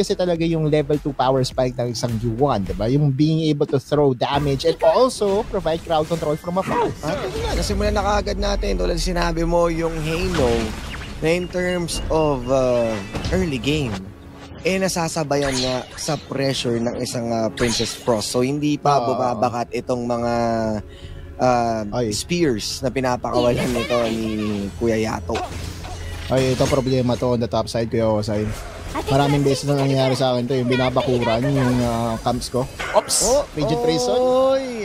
kasi talaga yung level 2 power spike ng isang U1, di ba? Yung being able to throw damage and also provide crowd control from afar. Ah, na, nasimulan na kaagad natin. Tulad sinabi mo, yung Halo, na in terms of uh, early game, eh nasasabayan nga sa pressure ng isang uh, Princess Frost. So hindi pa uh, bumabakat itong mga uh, spears na pinapakawalan nito ni Kuya Yato. Ay, ito problema to on the top side, Kuya Osay. Maraming beses na nangyayari sa akin to, yung binabakuran, yung uh, camps ko. Ops! Oh, Rigid oh, Prison.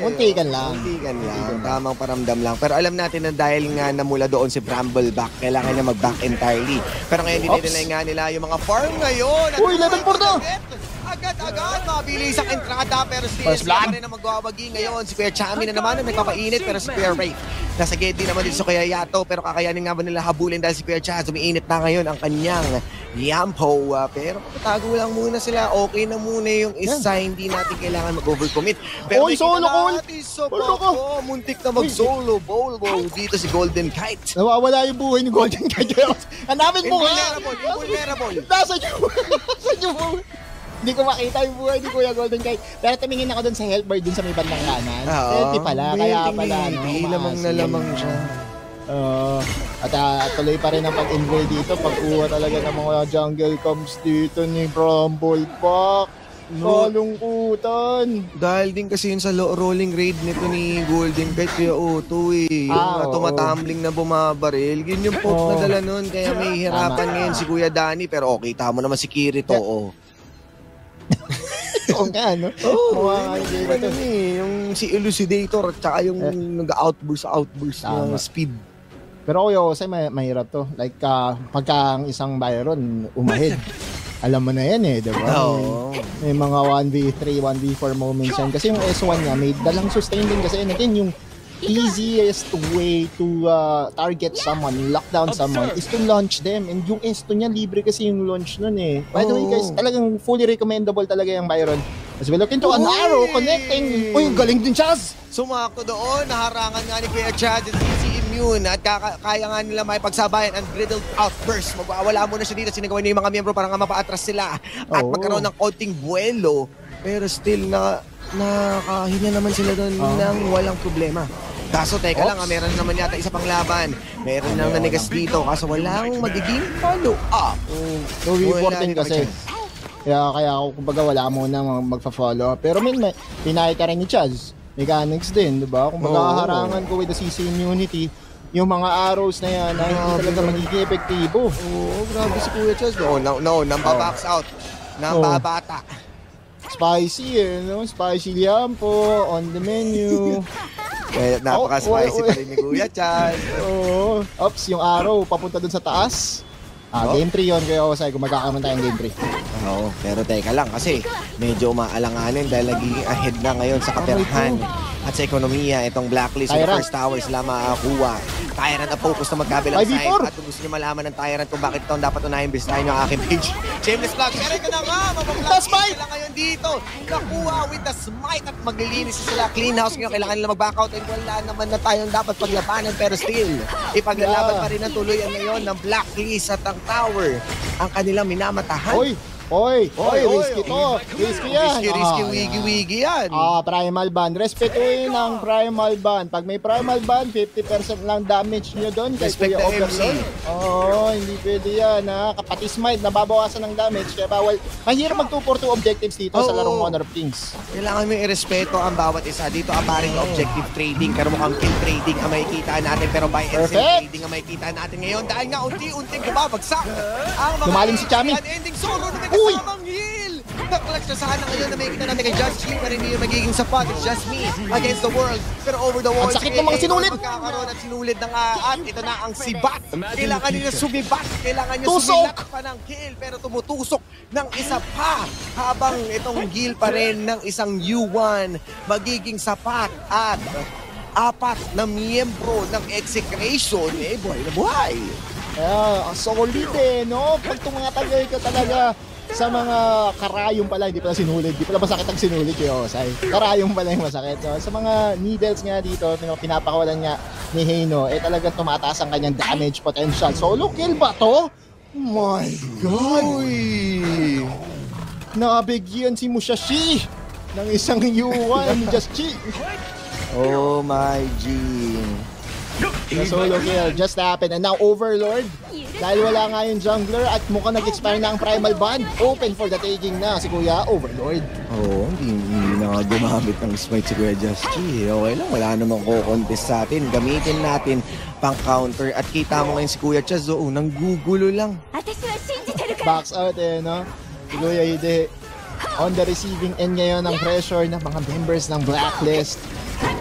Muntikan lang. Muntikan lang. Tamang paramdam lang. Pero alam natin na dahil nga namula doon si Brambleback, kailangan niya mag-back entirely. Pero ngayon, dinidilay nga nila yung mga farm ngayon. Uy, level 4 na! Agad-agad, mabilis ang entrada pero still sila pa rin ang magwawagi ngayon. Si Kuya Chami na naman ang nagpapainit pero si Kuya Ray nasa gate din naman din sa Kuya Yato pero kakayanin nga ba nila habulin dahil si Kuya Chaz umiinit na ngayon ang kanyang Yampo. Uh, pero patago lang muna sila. Okay na muna yung isa. Yeah. Hindi natin kailangan mag-overcommit. Pero Oy, solo call! Sa ko. Muntik na mag-solo bowl bowl dito si Golden Kite. Nawawala yung buhay ni Golden Kite. Hanapin mo nga! Invulnerable! Invulnerable! Nasa yung... Nasa yung... Hindi ko makita yung buhay ni Kuya Golden Kite. Pero tumingin ako dun sa health bar dun sa may bandang kanan. Oo. Healthy pala. Kaya pala. No, lamang na lamang siya. Uh, at uh, tuloy pa rin ang pag-involve dito. Pagkuha talaga ng mga jungle comes dito ni Bramble Pack. No. Kalungkutan. Dahil din kasi yun sa rolling raid nito ni Golden Kite kaya Otto eh. Ah, yung tumatumbling na bumabaril. Yun yung poke oh. na dala nun. Kaya may hirapan ngayon si Kuya Danny. Pero okay, tama naman si Kirito. Oo. Oo nga, no? Oo, oh, yung, ano eh, yung si Elucidator at saka yung eh. nag-outburst, outburst ng speed. Pero kuya, kasi may, mahirap to. Like, uh, pagka ang isang Byron umahid, alam mo na yan eh, di ba? Oo. May, may mga 1v3, 1v4 moments yan. Kasi yung S1 niya, may dalang sustain din kasi. And again, yung easiest way to uh, target someone, lock down someone, is to launch them. And yung S2 niya, libre kasi yung launch nun eh. By the way guys, talagang fully recommendable talaga yung Byron. As we look into an arrow connecting. Uy, galing din Chaz! Sumako doon, naharangan nga ni Kuya Chaz at easy immune at kaka- kaya nga nila may pagsabayan and griddled outburst. Magwawala muna siya dito, sinagawa niya yung mga miyembro para nga mapaatras sila at oh. magkaroon ng konting buwelo. Pero still na nakahinya naman sila doon oh. ng walang problema. Kaso teka Oops. lang, ah, meron naman yata isa pang laban. Meron nang nanigas dito kaso walang magiging follow-up. Mm, so, important kasi. Kaya, kaya ako, kumbaga, wala muna magfa-follow. Pero min, may, pinakita rin ni Chaz. Mechanics din, di ba? Kung magkakaharangan ko with the CC immunity, yung mga arrows na yan, ay hindi talaga magiging epektibo. Oo, grabe si Kuya Chaz. No, no, no, namba-box out. Nambabata. Oh. Spicy eh, no? Spicy liam po on the menu. eh, napaka-spicy oh, oh, pa rin ni Kuya Chan. Oo. Oh, Ops, yung arrow papunta dun sa taas. Ah, oh. game 3 yun kaya ako sa'yo kung magkakaroon tayong game 3. Oo, pero teka lang kasi medyo maalanganin dahil naging ahead na ngayon sa kaperahan at sa ekonomiya itong blacklist sa first tower sila makakuha. Tyrant ang focus na magkabilang side at kung gusto niyo malaman ng Tyrant kung bakit ito dapat unahin bisitahin nyo ang aking page. Shameless Vlog, share ko na nga, mapag-vlog sila ngayon dito. Nakuha with the smite at maglilinis sila. Clean house ngayon, kailangan nila mag-back out and wala naman na tayong dapat paglabanan pero still, ipaglalaban pa rin ang tuluyan ngayon ng blacklist at ang tower. Ang kanilang minamatahan. Oy! Oy, oy, oy, risky to. Risky yan. Risky, risky, ah, wigi, wigi yan. Ah, primal ban. Respetuhin ang primal ban. Pag may primal ban, 50% lang damage nyo doon. Respect the MC. Oo, oh, hindi pwede yan ha. Kapati smite, nababawasan ng damage. Kaya bawal. Mahirap mag 2 for 2 objectives dito oh, sa larong Honor of Kings. Kailangan mo irespeto ang bawat isa. Dito ang paring objective trading. Pero mukhang kill trading ang makikita natin. Pero buy and trading ang makikita natin ngayon. Dahil nga unti-unting bumabagsak. Ang mga Lumalim si Chami. Ending solo na Uy! Kasamang heal! Naklax na sana ngayon na makikita natin kay Just G pero hindi yung magiging sapat. It's just me against the world. Pero over the walls, ang sakit ng mga sinulit! Magkakaroon at sinulit ng at ito na ang sibat. Kailangan nila sumibat. Kailangan nyo sumilat pa ng kill pero tumutusok ng isa pa habang itong kill pa rin ng isang U1 magiging sapat at apat na miyembro ng execration eh buhay na buhay. Yeah, ang solid eh, no? Pag tumatagal ka talaga sa mga karayong pala, hindi pala sinulit, hindi pala masakit ang sinulit yung Osay. Karayong pala yung masakit. So, sa mga needles nga dito, pinapakawalan nga ni Heino, eh talagang tumataas ang kanyang damage potential. Solo kill ba to? My God! Uy! nabigyan si Mushashi ng isang U1 ni Just Chi. Oh my G. The solo kill just happened. And now Overlord, dahil wala nga yung jungler at mukhang nag-expire na ang Primal Band, open for the taking na si Kuya Overlord. Oo, oh, hindi, hindi na gumamit ng smite si Kuya Justy. Okay lang, wala namang ko-contest sa atin. Gamitin natin pang counter. At kita mo ngayon si Kuya Chaz, oo, nang gugulo lang. Box out eh, no? Si Kuya Hide on the receiving end ngayon ng pressure ng mga members ng Blacklist.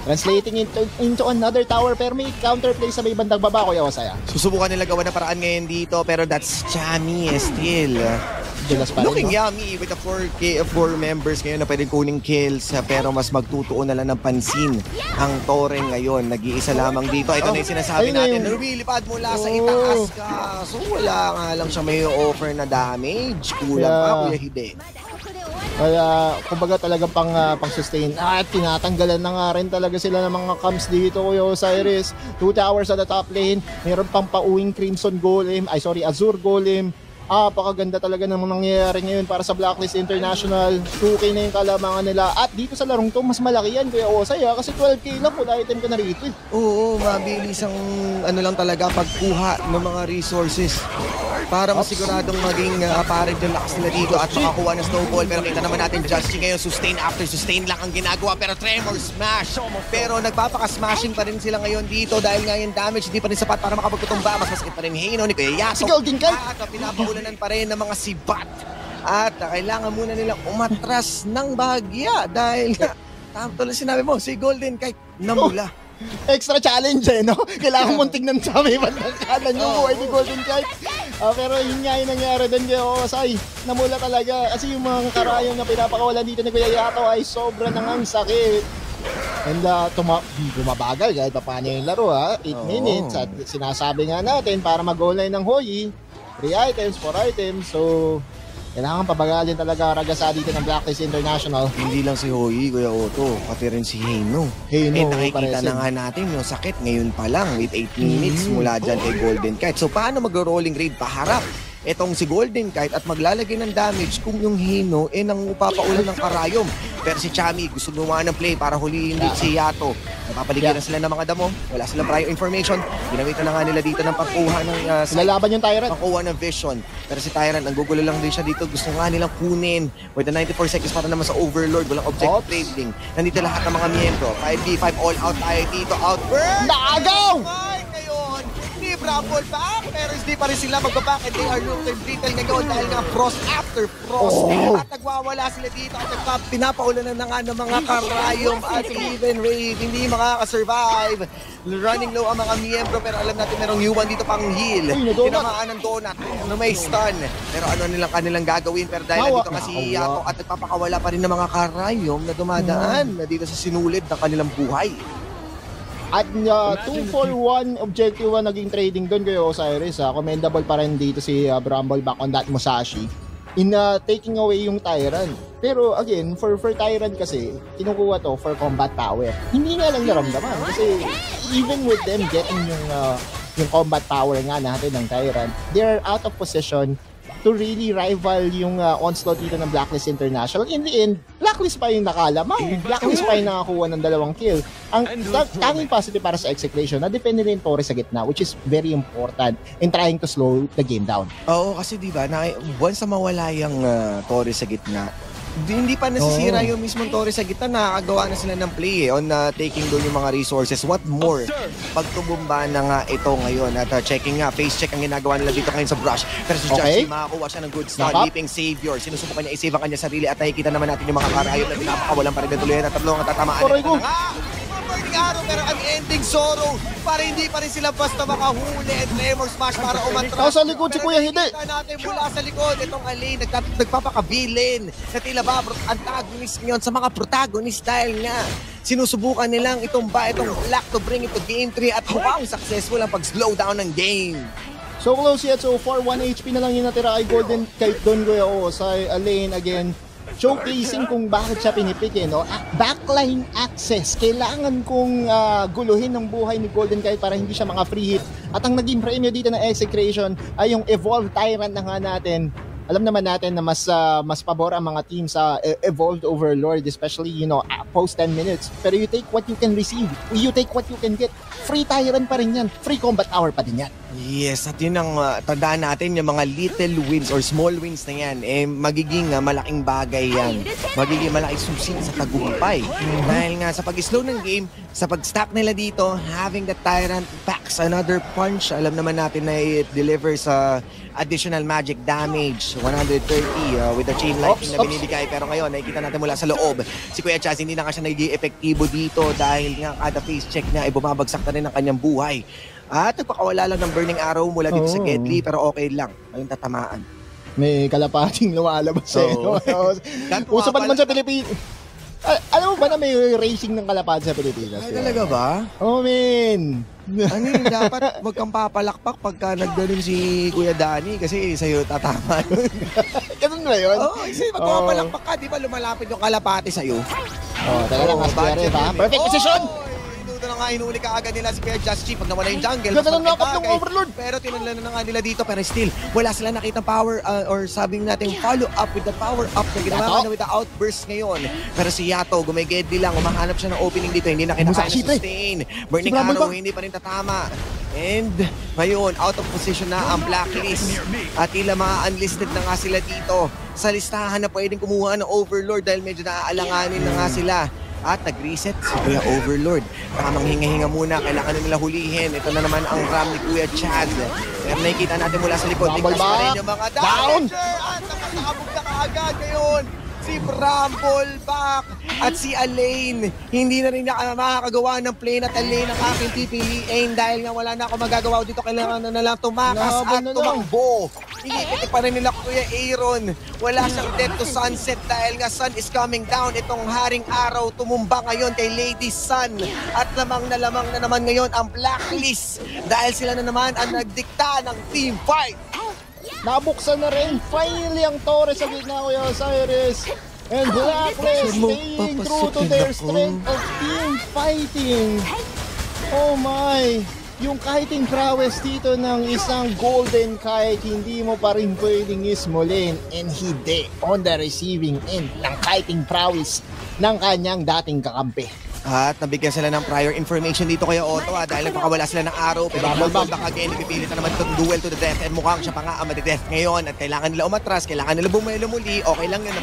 Translating into, into another tower pero may counterplay sa may bandang baba, Kuya Wasaya. Susubukan nila gawa ng paraan ngayon dito pero that's Chami eh, still. Dulas pa rin, Looking no? yummy with the 4K, 4 members ngayon na pwedeng kuning kills ah, pero mas magtutuon na lang ng pansin ang Torre ngayon. Nag-iisa lamang dito. Ito na yung sinasabi Ayun na natin. yung- Lumilipad mula sa Oo. itaas ka. So wala nga lang siya may offer na damage. Kulang Yeah. pa, Kuya Hide. Kaya, kumbaga talagang pang, ah, pang sustain. At tinatanggalan na nga rin talaga sila ng mga camps dito, Kuya Osiris. Two towers sa the top lane. Meron pang pauwing Crimson Golem. Ay, sorry, Azure Golem. Ah, pakaganda talaga ng nangyayari ngayon para sa Blacklist International. 2K na yung kalamangan nila. At dito sa larong to, mas malaki yan, Kuya Osay, ah, kasi 12K lang kung item ka na rito. eh. Oo, mabilis ang ano lang talaga pagkuha ng mga resources para masiguradong maging uh, apparent yung lakas nila dito at makakuha ng snowball. Pero kita naman natin, Justin ngayon, sustain after sustain lang ang ginagawa. Pero Tremor, smash! Pero nagpapaka-smashing pa rin sila ngayon dito dahil nga yung damage hindi pa rin sapat para makapagtutumba. Mas masakit pa rin hino ni Kuya Yato. Si Golden Kite. At uh, pinapaulanan pa rin ng mga sibat. At uh, kailangan muna nilang umatras ng bahagya dahil tama tuloy sinabi mo, si Golden Kite namula. Extra challenge eh, no? Kailangan mong tignan sa may bandang kanan yung buhay ni Golden Kite. Ah, pero yun nga yung nangyari doon kay Osay. Namula talaga. Kasi yung mga karayong na pinapakawalan dito ni Kuya Yato ay sobra nang ang sakit. And uh, tuma- bumabagal kahit pa paano yung laro ha. 8 Oo. minutes. At sinasabi nga natin para mag-goal line ng Hoyi, 3 items, 4 items. So, kailangan pabagalin talaga ragasa dito ng Blacklist International. Hindi lang si Hoyi, Kuya Otto, pati rin si Heino. Heino, eh, nakikita paresin. na nga natin yung sakit ngayon pa lang with 8 minutes mula dyan kay Golden Kite. So, paano mag-rolling raid paharap? Etong si Golden Kite at maglalagay ng damage kung yung Hino eh nang upapaulan ng karayom. Pero si Chami gusto gumawa ng play para huliin yeah. si Yato. Napapaligiran sila ng mga damo. Wala silang prior information. Ginamitan na nga nila dito ng pagkuha ng uh, Lalaban yung Tyrant. pangkuha ng vision. Pero si Tyrant, ang gugulo lang din siya dito. Gusto nga nilang kunin. With the 94 seconds para naman sa Overlord. Walang objective Ops. trading. Nandito lahat ng mga miyembro. 5v5 all out tayo dito. Outburst! Naagaw! Bramble back. Pero hindi pa rin sila magbaback. And they are looking brittle ngayon dahil nga frost after frost. Oh. At nagwawala sila dito. At nagpa, pinapaulanan na nga ng mga karayom at even raid. Hindi makakasurvive. Running low ang mga miyembro. Pero alam natin merong U1 dito pang heal. Tinamaan ng donut. Ano may stun. Pero ano nilang kanilang gagawin. Pero dahil dito kasi. Yato at nagpapakawala pa rin ng mga karayom na dumadaan na dito sa sinulid ng kanilang buhay. At uh, 2-4-1 objective 1 naging trading doon kay Osiris. Uh, commendable pa rin dito si uh, Bramble back on that Musashi in uh, taking away yung Tyrant. Pero again, for for Tyrant kasi, kinukuha to for combat power. Hindi nga lang naramdaman kasi even with them getting yung uh, yung combat power nga natin ng Tyrant, they're out of position to really rival yung uh, onslaught dito ng Blacklist International. In the end, Blacklist pa yung nakalamang. Blacklist pa yung nakakuha ng dalawang kill. Ang ta- tanging positive para sa execution, na defend nila yung Torres sa gitna, which is very important in trying to slow the game down. Oo, kasi di ba, na, once na mawala yung uh, Torres sa gitna, hindi pa nasisira Oo. yung mismong Torres sa gitna, nakakagawa na sila ng play eh, on uh, taking doon yung mga resources. What more? Pagtubumba na nga ito ngayon at uh, checking nga, face check ang ginagawa nila dito ngayon sa brush. Pero si Okay. Josh, makakuha siya ng good start, Nakap. leaping savior. Sinusubukan niya i-save ang kanya sarili at nakikita naman natin yung mga karayot na pinapakawalan pa rin na tuloy at tatlo ang tatamaan. Aray ko. na nga, Burning arrow pero ang ending sorrow para hindi pa rin sila basta makahuli and Tremor Smash para umatras. Nasa likod si Kuya Hide. natin mula sa likod itong Alain nagtat- nagpapakabilin na tila ba antagonist ngayon sa mga protagonist dahil nga sinusubukan nilang itong ba itong Black to bring it to game 3 at mukhang successful ang pag-slow down ng game. So close yet. So far, 1 HP na lang yung natira kay Golden kahit doon Kuya O sa Alain again. Showcasing kung bakit siya pinipick eh, no? Ah, Backline access. Kailangan kong ah, guluhin ng buhay ni Golden Kite para hindi siya mga free hit. At ang naging premyo dito ng execration ay yung Evolve Tyrant na nga natin alam naman natin na mas uh, mas pabor ang mga teams sa uh, evolved overlord especially you know uh, post 10 minutes pero you take what you can receive you take what you can get free tyrant pa rin yan free combat hour pa din yan Yes, at yun ang uh, tandaan natin, yung mga little wins or small wins na yan, eh magiging uh, malaking bagay yan. Magiging malaking susi sa tagumpay. Dahil nga sa pag-slow ng game, sa pag-stack nila dito, having the Tyrant packs another punch, alam naman natin na it delivers uh, additional magic damage, 130 uh, with the chain lightning na binibigay. Pero ngayon, nakikita natin mula sa loob, si Kuya Chaz hindi na nga siya nagiging epektibo dito dahil nga kada face check niya ay bumabagsak na rin ang kanyang buhay. At nagpakawala lang ng burning arrow mula dito oh. sa Gedli pero okay lang. Ayun tatamaan. May kalapating lumalabas oh. eh. Uso pa naman sa Pilipinas. Al alam mo ba na may racing ng kalapad sa Pilipinas? Ay, talaga ba? Oh, man. ano yun, dapat wag kang papalakpak pagka nagdalim si Kuya Dani kasi sa'yo tatama yun. Ganun ba yun? Oo, oh, kasi oh. ka, di ba lumalapit yung kalapati sa'yo? Oh, talaga oh, Aspire, ba? Perfect oh, position! Ito na nga, inuuli ka agad nila si Kuya Just Chief pag nawala yung jungle. Ng knock ng Overlord. Pero tinanlan na nga nila dito pero still, wala sila nakita power uh, or sabi natin follow up with the power up na ginawa na with the outburst ngayon. Pero si Yato, gumigedli lang, umahanap siya ng opening dito, hindi na kinakaya na sustain. Burning Arrow, hindi pa rin tatama. And ngayon, out of position na ang blacklist. At tila mga unlisted na nga sila dito sa listahan na pwedeng kumuha ng Overlord dahil medyo naaalanganin na nga sila at nag-reset si Kuya Overlord. Tamang hinga-hinga muna, kailangan nila hulihin. Ito na naman ang ram ni Kuya Chad. Pero nakikita natin mula sa likod. Bumble ba? Mga Down! At nakakabog na kaagad ngayon si Brambleback at si Alain. Hindi na rin na makakagawa ng play at Alain ang aking pipiliin dahil nga wala na ako magagawa dito. Kailangan na, na lang tumakas Laban at tumakbo. Inipitik pa rin nila Kuya Aaron. Wala siyang dead to sunset dahil nga sun is coming down. Itong haring araw tumumba ngayon kay Lady Sun. At lamang na lamang na naman ngayon ang blacklist dahil sila na naman ang nagdikta ng team fight. Nabuksan na rin finally ang Torres sa gitna ko yung Osiris. And Blacklist staying true to their strength of team fighting. Oh my! Yung kiting prowess dito ng isang golden kite, hindi mo pa rin pwedeng ismulin. And he did on the receiving end ng kiting prowess ng kanyang dating kakampi. At nabigyan sila ng prior information dito kay Otto ah, dahil nagpakawala sila ng araw. Pero babang back again, ipipilit na naman itong duel to the death. And mukhang siya pa nga ang madideath ngayon. At kailangan nila umatras, kailangan nila bumelo muli. Okay lang yun.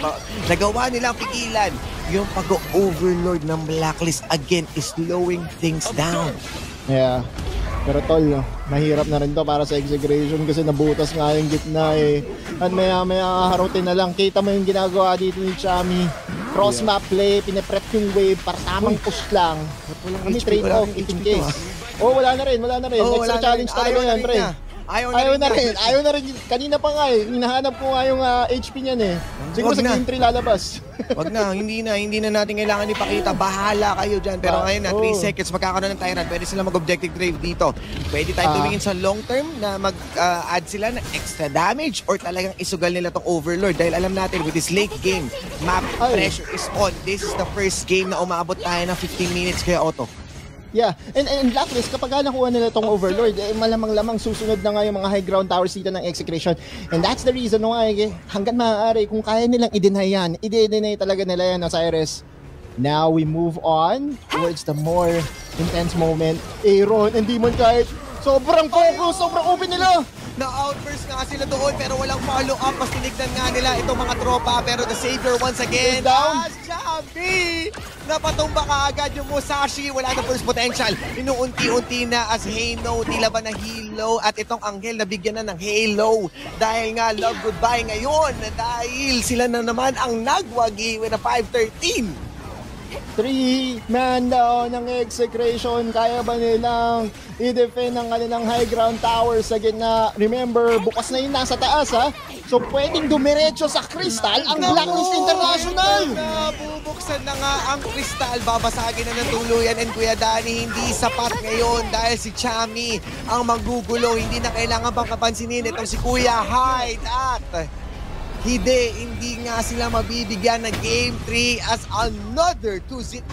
Nagawa nila ang pigilan. Yung pag-overlord ng blacklist again is slowing things down. Yeah. Pero tol, no, mahirap na rin to para sa exaggeration kasi nabutas nga yung gitna eh. At maya maya harutin na lang. Kita mo yung ginagawa dito ni Chami. Cross map play, pinaprep yung wave para tamang push lang. Kami trade off in case. Oh, wala na rin, wala na rin. Oh, Extra challenge talaga yan, pre. Ayaw na, ayaw rin, na rin. Ayaw na rin. Kanina pa nga eh. Hinahanap ko nga yung uh, ah, HP niyan eh. Siguro sa game 3 lalabas. Wag na, hindi na. Hindi na natin kailangan ipakita. Bahala kayo dyan. Pero ngayon na, 3 oh. seconds magkakaroon ng Tyrant. Pwede sila mag-objective drive dito. Pwede tayo uh, tumingin sa long term na mag-add uh, sila ng extra damage or talagang isugal nila tong Overlord. Dahil alam natin, with this late game, map ay. pressure is on. This is the first game na umabot tayo ng 15 minutes kaya Otto. Yeah, and, and Blacklist, kapag nakuha nila tong Overlord, eh, malamang-lamang susunod na nga yung mga high ground towers dito ng Execration. And that's the reason why, eh, hanggang maaari, kung kaya nilang i-deny yan, i-deny talaga nila yan, Osiris. Now we move on towards the more intense moment. Aaron and Demon kahit sobrang focus, sobrang open nila na-outburst nga sila doon pero walang follow-up. Mas tinignan nga nila itong mga tropa pero the savior once again. Down. As Chubby! Napatumba ka agad yung Musashi. Wala na first potential. Inuunti-unti na as Halo. Tila ba na Halo? At itong Angel nabigyan na ng Halo. Dahil nga love goodbye ngayon. Dahil sila na naman ang nagwagi with a 513. Three man down ng execration. Kaya ba nilang i-defend ang kanilang high ground tower sa gitna? Remember, bukas na yun nasa taas ha. So pwedeng dumiretso sa Crystal ang Blacklist International. Bubuksan na nga ang Crystal. Babasagin na ng tuluyan. And Kuya Dani, hindi sapat ngayon dahil si Chami ang magugulo. Hindi na kailangan pang kapansinin itong si Kuya Hyde. At hindi, hindi nga sila mabibigyan ng Game 3 as another 2-0.